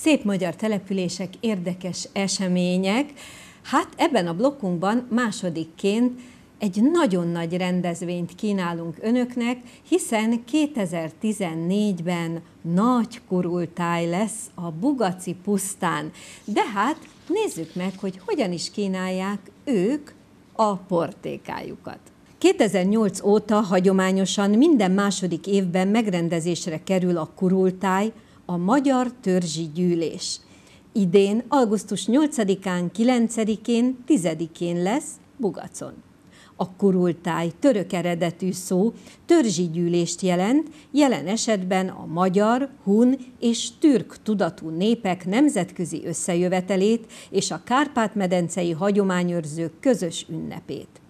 Szép magyar települések, érdekes események. Hát ebben a blokkunkban másodikként egy nagyon nagy rendezvényt kínálunk önöknek, hiszen 2014-ben nagy kurultáj lesz a Bugaci pusztán. De hát nézzük meg, hogy hogyan is kínálják ők a portékájukat. 2008 óta hagyományosan minden második évben megrendezésre kerül a kurultáj, a Magyar Törzsi Gyűlés. Idén augusztus 8-án, 9-én, 10-én lesz Bugacon. A kurultáj török eredetű szó törzsi gyűlést jelent, jelen esetben a magyar, hun és türk tudatú népek nemzetközi összejövetelét és a Kárpát-medencei hagyományőrzők közös ünnepét.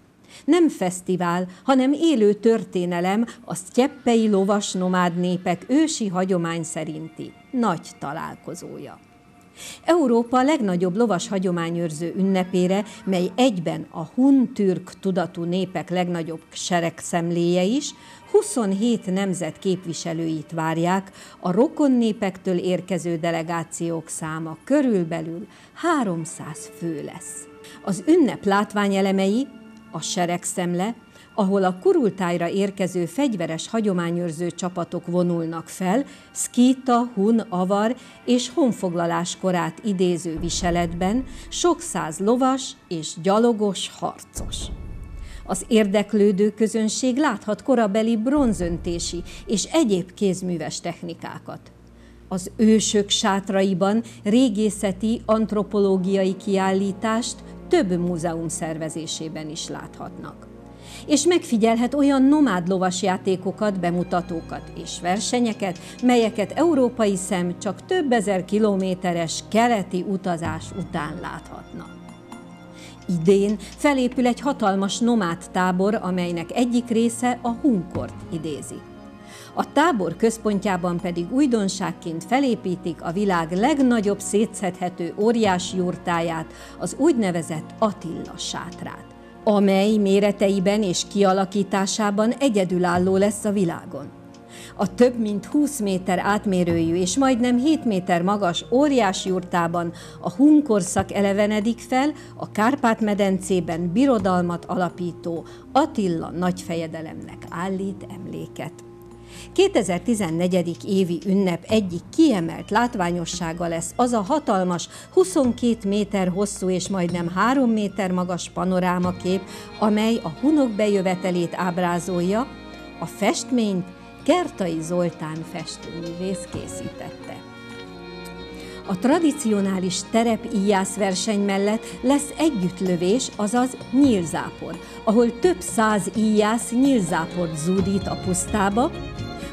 Nem fesztivál, hanem élő történelem a sztyeppei lovas nomád népek ősi hagyomány szerinti nagy találkozója. Európa legnagyobb lovas hagyományőrző ünnepére, mely egyben a hun-türk tudatú népek legnagyobb seregszemléje is, 27 nemzet képviselőit várják, a rokon népektől érkező delegációk száma körülbelül 300 fő lesz. Az ünnep látványelemei a seregszemle, ahol a kurultájra érkező fegyveres hagyományőrző csapatok vonulnak fel, szkíta, hun, avar és honfoglalás korát idéző viseletben, sok száz lovas és gyalogos harcos. Az érdeklődő közönség láthat korabeli bronzöntési és egyéb kézműves technikákat. Az ősök sátraiban régészeti, antropológiai kiállítást több múzeum szervezésében is láthatnak és megfigyelhet olyan nomád lovas játékokat, bemutatókat és versenyeket, melyeket európai szem csak több ezer kilométeres keleti utazás után láthatna. Idén felépül egy hatalmas nomád tábor, amelynek egyik része a Hunkort idézi. A tábor központjában pedig újdonságként felépítik a világ legnagyobb szétszedhető óriás jurtáját, az úgynevezett Attila sátrát amely méreteiben és kialakításában egyedülálló lesz a világon. A több mint 20 méter átmérőjű és majdnem 7 méter magas óriás jurtában a hunkorszak elevenedik fel a Kárpát-medencében birodalmat alapító Attila nagyfejedelemnek állít emléket. 2014. évi ünnep egyik kiemelt látványossága lesz az a hatalmas, 22 méter hosszú és majdnem 3 méter magas panorámakép, amely a hunok bejövetelét ábrázolja, a festményt Kertai Zoltán festőművész készítette. A tradicionális terep verseny mellett lesz együttlövés, azaz nyílzápor, ahol több száz íjász nyílzáport zúdít a pusztába,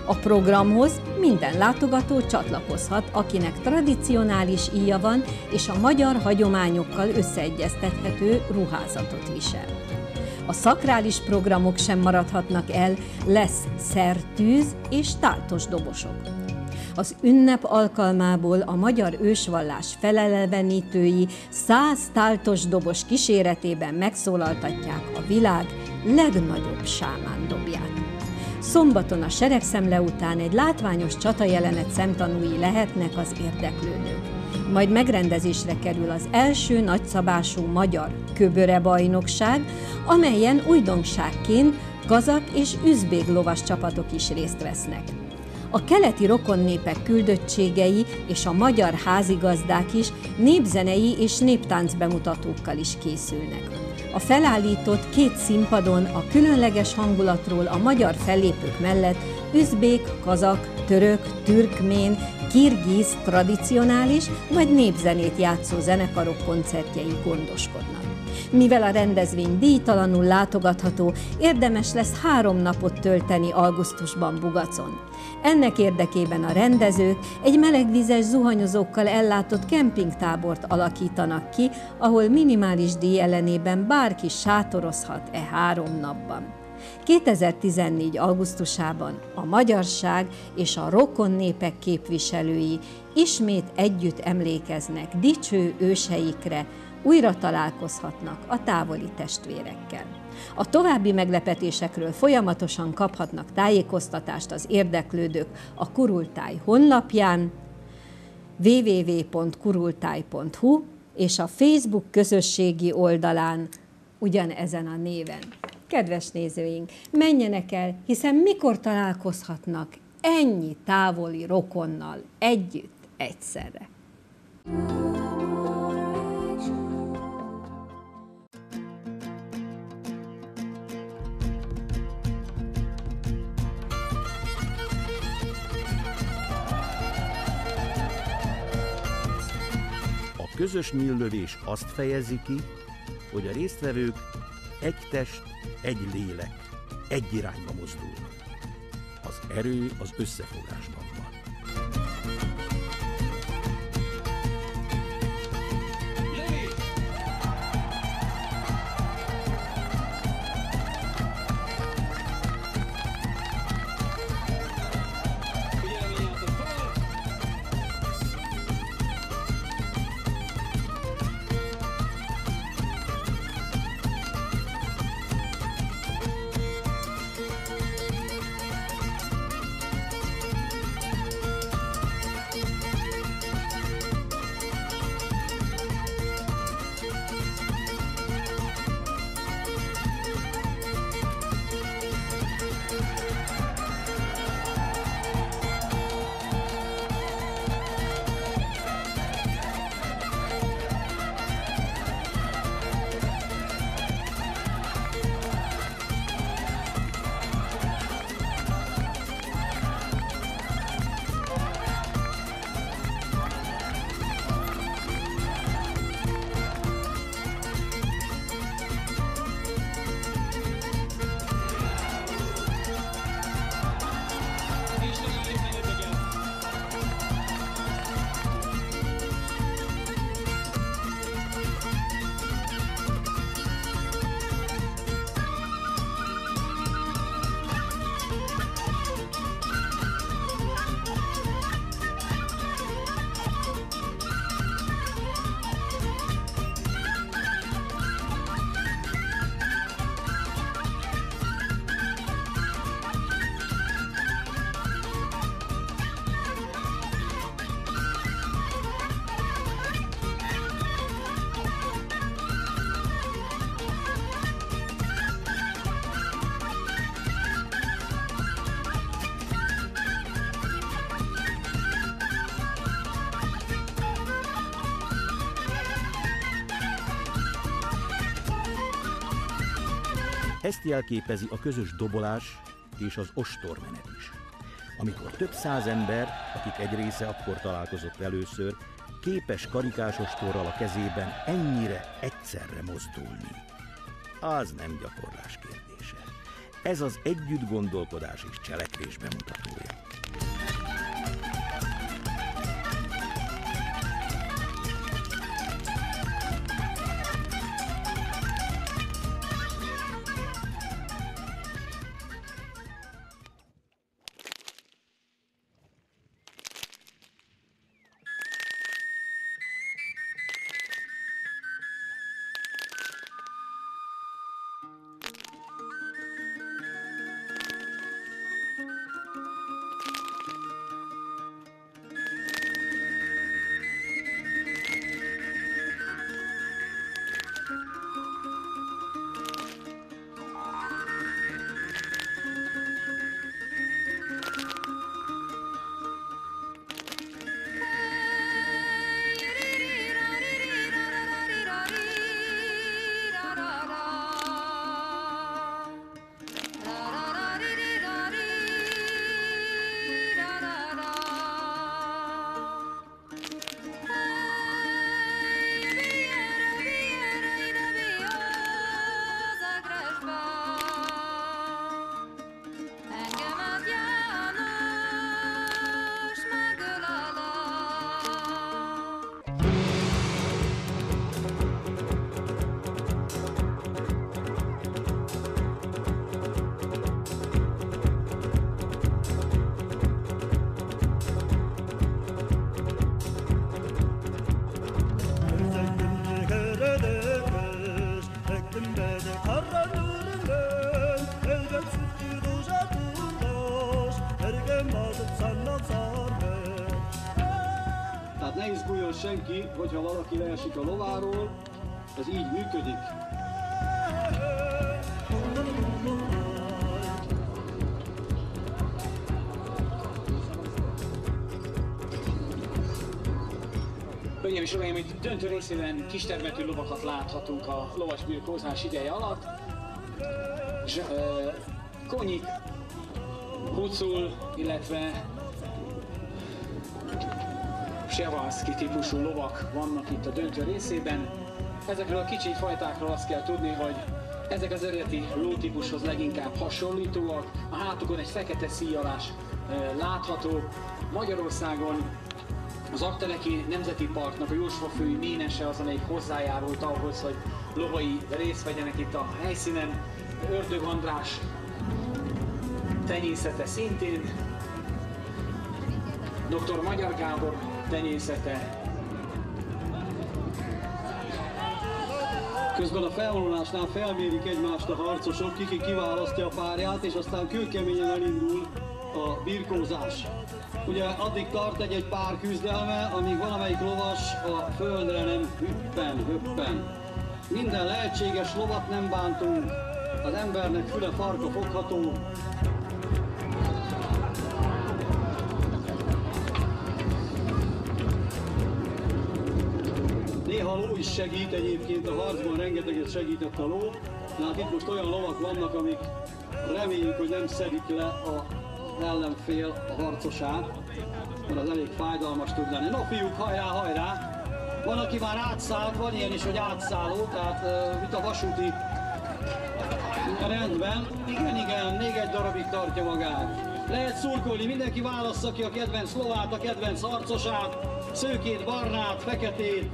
a programhoz minden látogató csatlakozhat, akinek tradicionális íja van és a magyar hagyományokkal összeegyeztethető ruházatot visel. A szakrális programok sem maradhatnak el, lesz szertűz és táltos dobosok. Az ünnep alkalmából a magyar ősvallás felelevenítői száz táltos dobos kíséretében megszólaltatják a világ legnagyobb sámán dobját. Szombaton a seregszemle után egy látványos csata jelenet szemtanúi lehetnek az érdeklődők. Majd megrendezésre kerül az első nagyszabású magyar köböre bajnokság, amelyen újdonságként kazak és üzbég lovas csapatok is részt vesznek. A keleti rokonnépek küldöttségei és a magyar házigazdák is népzenei és néptánc bemutatókkal is készülnek. A felállított két színpadon a különleges hangulatról a magyar fellépők mellett üzbék, kazak, török, türkmén, kirgiz, tradicionális vagy népzenét játszó zenekarok koncertjei gondoskodnak. Mivel a rendezvény díjtalanul látogatható, érdemes lesz három napot tölteni augusztusban Bugacon. Ennek érdekében a rendezők egy melegvizes zuhanyozókkal ellátott kempingtábort alakítanak ki, ahol minimális díj ellenében bárki sátorozhat e három napban. 2014. augusztusában a magyarság és a rokon népek képviselői ismét együtt emlékeznek dicső őseikre, újra találkozhatnak a távoli testvérekkel. A további meglepetésekről folyamatosan kaphatnak tájékoztatást az érdeklődők a Kurultáj honlapján, www.kurultáj.hu és a Facebook közösségi oldalán ugyanezen a néven. Kedves nézőink, menjenek el, hiszen mikor találkozhatnak ennyi távoli rokonnal együtt egyszerre. Közös nyíllövés azt fejezi ki, hogy a résztvevők egy test, egy lélek, egy irányba mozdulnak. Az erő az összefogásban van. Ezt jelképezi a közös dobolás és az ostormenet is. Amikor több száz ember, akik egy része akkor találkozott először, képes karikás ostorral a kezében ennyire egyszerre mozdulni. Az nem gyakorlás kérdése. Ez az együtt gondolkodás és cselekvés bemutatója. Senki, hogyha valaki leesik a lováról, ez így működik. Hölgyeim és Uraim, itt döntő részében kistermetű lovakat láthatunk a lovasbirkózás ideje alatt. Uh, Konyik, Hucul, illetve Sevalszki típusú lovak vannak itt a döntő részében. Ezekről a kicsi fajtákról azt kell tudni, hogy ezek az eredeti lótípushoz leginkább hasonlítóak. A hátukon egy fekete szíjalás látható. Magyarországon az Akteleki Nemzeti Parknak a Jósfafői ménese az, amelyik hozzájárult ahhoz, hogy lovai részt vegyenek itt a helyszínen. Ördög András tenyészete szintén, dr. Magyar Gábor tenyészete. Közben a felvonulásnál felmérik egymást a harcosok, kiki kiválasztja a párját, és aztán kőkeményen elindul a birkózás. Ugye addig tart egy-egy pár küzdelme, amíg valamelyik lovas a földre nem hüppen, hüppen. Minden lehetséges lovat nem bántunk, az embernek füle farka fogható, a ló is segít egyébként, a harcban rengeteget segített a ló. Na hát itt most olyan lovak vannak, amik reméljük, hogy nem szedik le a ellenfél a harcosát, mert az elég fájdalmas tud lenni. No fiúk, hajrá, hajrá! Van, aki már átszállt, van ilyen is, hogy átszálló, tehát uh, itt a vasúti rendben. Igen, igen, még egy darabig tartja magát. Lehet szurkolni, mindenki válassza ki a kedvenc lovát, a kedvenc harcosát, szőkét, barnát, feketét,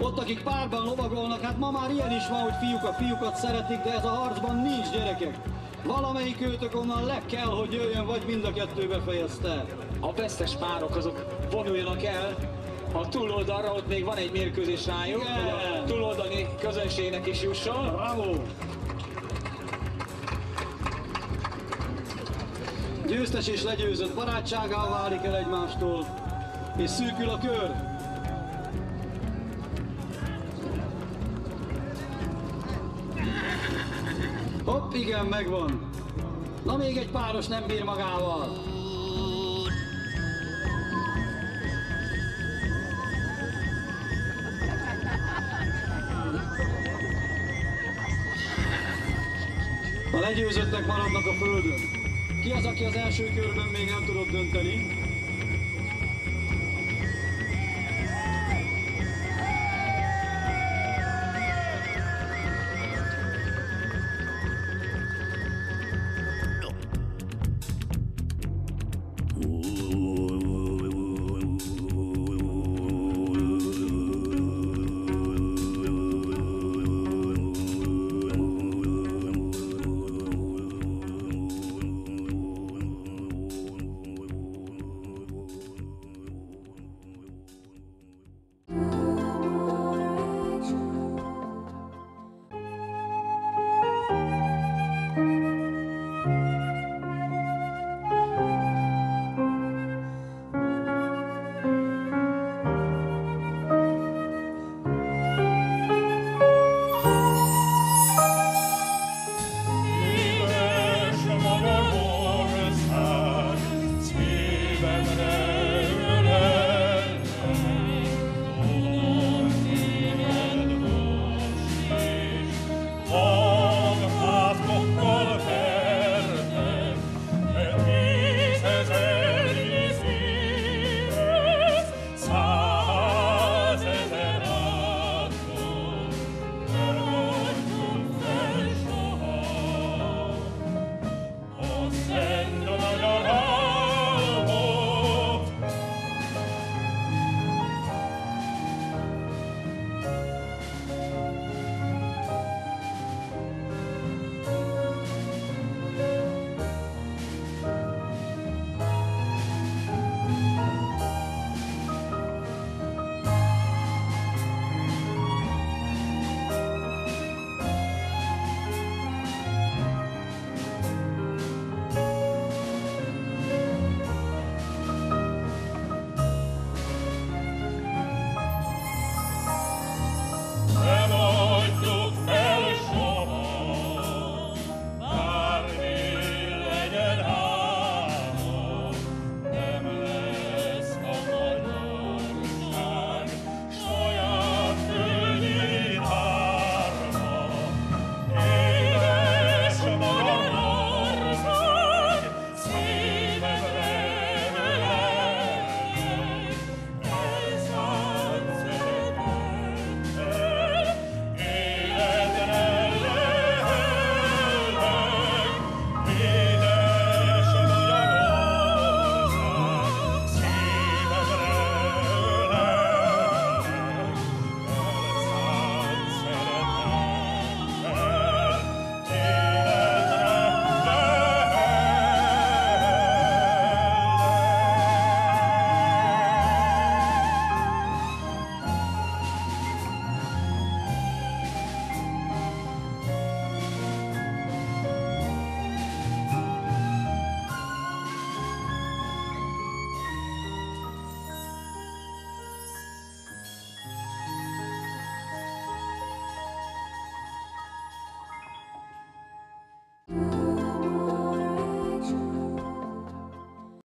ott, akik párban lovagolnak, hát ma már ilyen is van, hogy fiúk a fiúkat szeretik, de ez a harcban nincs gyerekek. Valamelyik őtök onnan le kell, hogy jöjjön, vagy mind a kettő befejezte. A vesztes párok azok vonuljanak el, a túloldalra ott még van egy mérkőzés rájuk, Igen. hogy a túloldali közönségnek is jusson. Bravo! Győztes és legyőzött barátságá válik el egymástól, és szűkül a kör. Igen, megvan. Na még egy páros nem bír magával. A legyőzöttek maradnak a földön. Ki az, aki az első körben még nem tudott dönteni?